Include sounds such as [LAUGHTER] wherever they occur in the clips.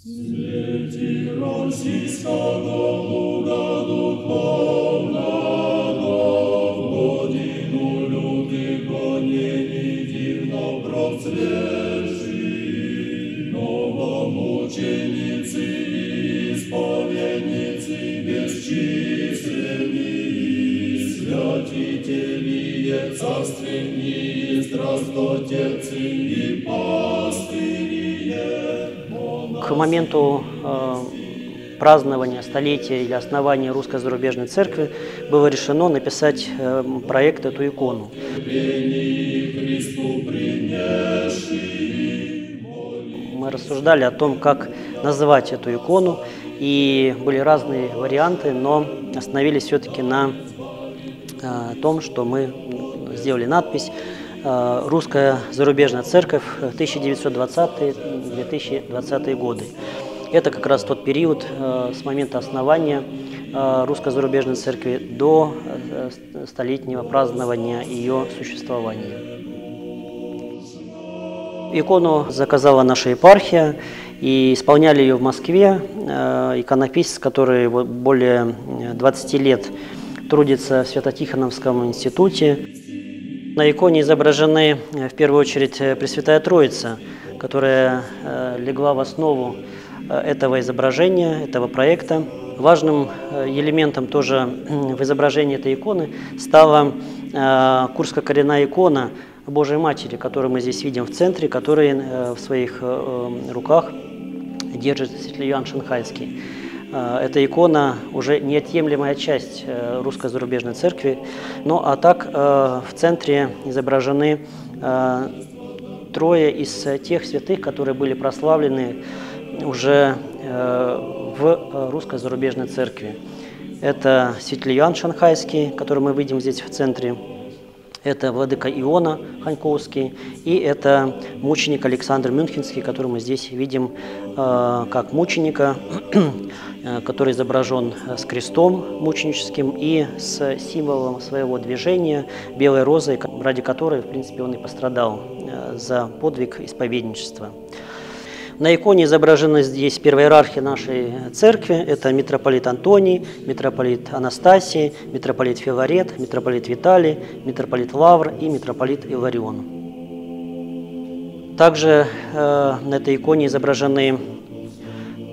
Світі російського луга духовного, в годину люди гонені дивно процвеши, новомученицы и исповедницы бесчисленные, святители царственные, страстотерцы и пастыри, к моменту э, празднования столетия или основания Русской зарубежной церкви было решено написать э, проект эту икону. Мы рассуждали о том, как называть эту икону, и были разные варианты, но остановились все-таки на э, том, что мы сделали надпись «Русская зарубежная церковь 1920-2020 годы». Это как раз тот период э, с момента основания э, Русской зарубежной церкви до э, столетнего празднования ее существования. Икону заказала наша епархия, и исполняли ее в Москве. Э, Иконописец, который более 20 лет трудится в Свято-Тихоновском институте. На иконе изображены э, в первую очередь э, Пресвятая Троица, которая э, легла в основу этого изображения, этого проекта. Важным элементом тоже в изображении этой иконы стала э, Курско-коренная икона Божией Матери, которую мы здесь видим в центре, который э, в своих руках держит святой Иоанн Шанхайский. Э, Эта икона уже неотъемлемая часть э, русской зарубежной церкви. Ну а так э, в центре изображены трое из тех святых, которые были прославлены уже в русской зарубежной церкви. Это Иоанн Шанхайский, который мы видим здесь в центре, это владыка Иона Ханьковский, и это мученик Александр Мюнхенский, который мы здесь видим э, как мученика, [CLEARS THROAT] э, который изображен э, с крестом мученическим и с символом своего движения белой розой, ради которой, в принципе, он и пострадал э, за подвиг исповедничества. На иконе изображены здесь первая иерархия нашей церкви. Это митрополит Антоний, митрополит Анастасий, митрополит Филарет, митрополит Виталий, митрополит Лавр и митрополит Иларион. Также э, на этой иконе изображены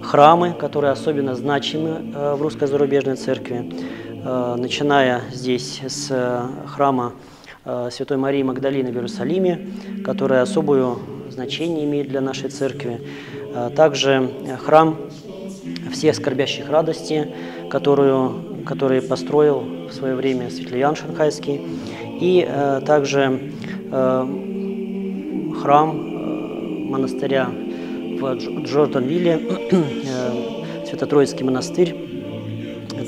храмы, которые особенно значимы э, в русской зарубежной церкви, Э, начиная здесь с э, храма э, Святой Марии Магдалины в Иерусалиме, которая особое значение имеет для нашей церкви. Э, Также храм всех скорбящих радости, которую, который построил в свое время Иоанн Шанхайский, и э, также э, храм э, монастыря в Дж- Джорданвилле, [CLEARS THROAT] Свято-Троицкий монастырь,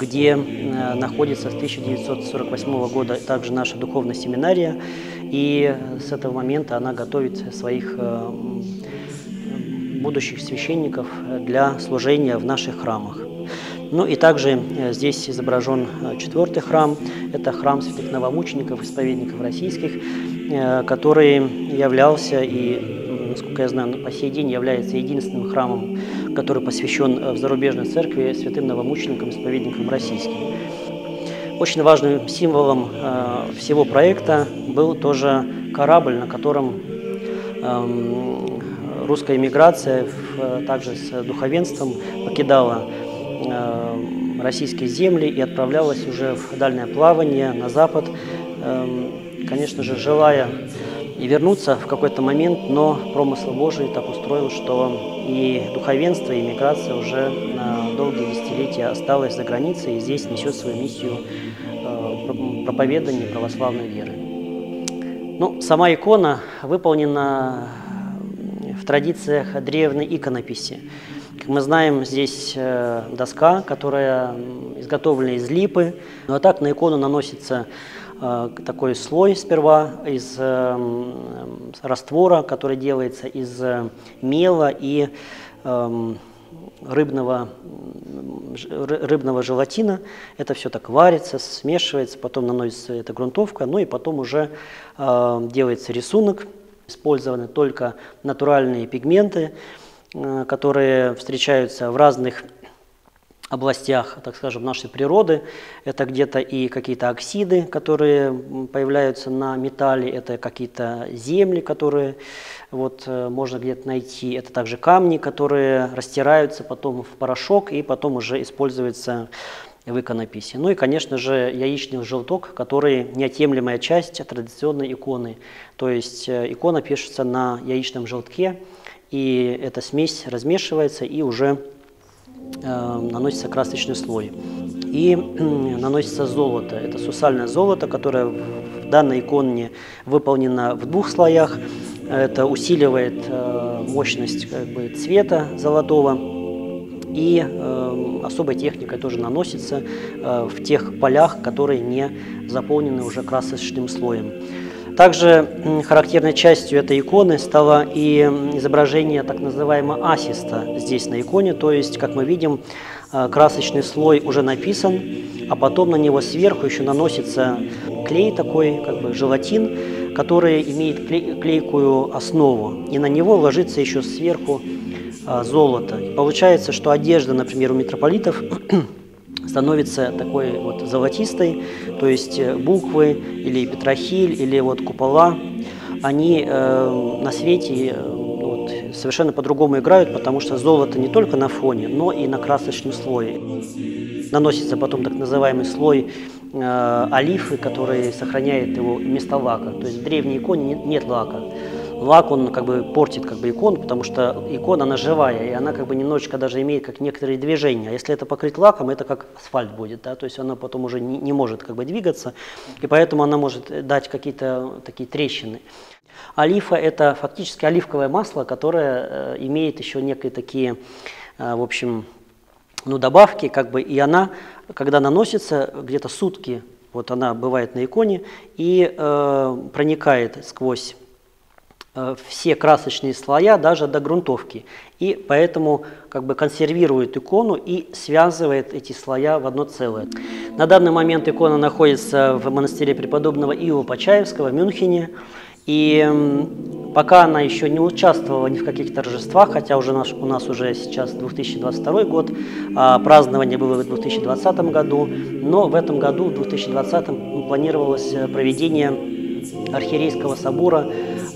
где находится с 1948 года также наша духовная семинария, и с этого момента она готовит своих э, будущих священников для служения в наших храмах. Ну и также э, здесь изображен э, четвертый храм. Это храм святых новомучеников, исповедников российских, который являлся и, насколько я знаю, по сей день является единственным храмом, который посвящен в зарубежной церкви святым новомученикам, исповедникам российским. Очень важным символом э, всего проекта был тоже корабль, на котором эм, русская эмиграция в- э, также с духовенством покидала э, российские земли и отправлялась уже в дальнее плавание на запад, эм, конечно же, желая и вернуться в какой-то момент, но промысл Божий так устроил, что и духовенство, и миграция уже долгие десятилетия осталось за границей и здесь несет свою миссию э, про- проповедания православной веры. Ну, сама икона выполнена в традициях древней иконописи. Как мы знаем, здесь э, доска, которая изготовлена из липы. Ну, а так на икону наносится э, такой слой сперва из э, м, раствора, который делается из э, мела и рыбного, рыбного желатина. Это все так варится, смешивается, потом наносится эта грунтовка, ну и потом уже э, делается рисунок. Использованы только натуральные пигменты. э, которые встречаются в разных областях, так скажем, нашей природы. Это где-то и какие-то оксиды, которые появляются на металле, это какие-то земли, которые вот, э, можно где-то найти. Это также камни, которые растираются потом в порошок и потом уже используются в иконописи. Ну и, конечно же, яичный желток, который неотъемлемая часть традиционной иконы. То есть э, икона пишется на яичном желтке, и эта смесь размешивается и уже наносится красочный слой. И наносится золото. Это сусальное золото, которое в данной иконе выполнено в двух слоях. Это усиливает э, мощность как бы, цвета золотого. И э, особой техникой тоже наносится э, в тех полях, которые не заполнены уже красочным слоем. Также характерной частью этой иконы стало и изображение так называемого асиста здесь на иконе, то есть, как мы видим, э, красочный слой уже написан, а потом на него сверху еще наносится клей такой, как бы желатин, который имеет клейкую основу, и на него ложится еще сверху э, золото. Получается, что одежда, например, у митрополитов [CLEARS THROAT] становится такой вот золотистой, то есть э, буквы или петрохиль или вот купола, они э, на свете э, вот, совершенно по-другому играют, потому что золото не только на фоне, но и на красочном слое. Наносится потом так называемый слой э, олифы, который сохраняет его вместо лака. То есть в древней иконе нет лака лак, он как бы портит как бы икону, потому что икона, она живая, и она как бы немножечко даже имеет как некоторые движения. А если это покрыть лаком, это как асфальт будет, да, то есть она потом уже не, не может как бы двигаться, и поэтому она может дать какие-то такие трещины. Олифа – это фактически оливковое масло, которое э, имеет еще некие такие, э, в общем, ну, добавки, как бы, и она, когда наносится где-то сутки, вот она бывает на иконе и э, проникает сквозь все красочные слоя даже до грунтовки. И поэтому как бы консервирует икону и связывает эти слоя в одно целое. На данный момент икона находится в монастыре преподобного Иова Почаевского в Мюнхене. И пока она еще не участвовала ни в каких торжествах, хотя уже наш, у нас уже сейчас 2022 год, а празднование было в 2020 году, но в этом году, в 2020, планировалось проведение архиерейского собора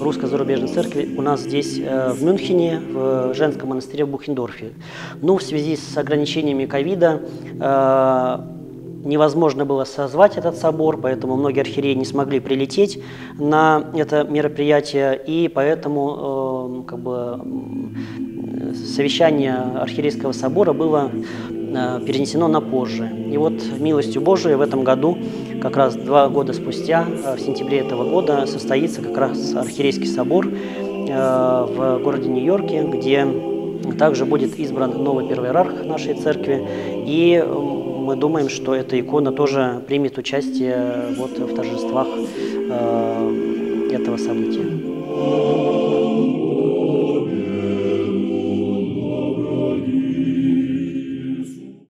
Русской зарубежной церкви у нас здесь э, в Мюнхене, в женском монастыре в Бухендорфе. Но в связи с ограничениями ковида э, невозможно было созвать этот собор, поэтому многие архиереи не смогли прилететь на это мероприятие, и поэтому э, как бы, совещание архиерейского собора было перенесено на позже. И вот милостью Божией в этом году, как раз два года спустя, э, в сентябре этого года, состоится как раз архиерейский собор э, в городе Нью-Йорке, где также будет избран новый первый иерарх нашей церкви. И мы думаем, что эта икона тоже примет участие вот в торжествах этого события.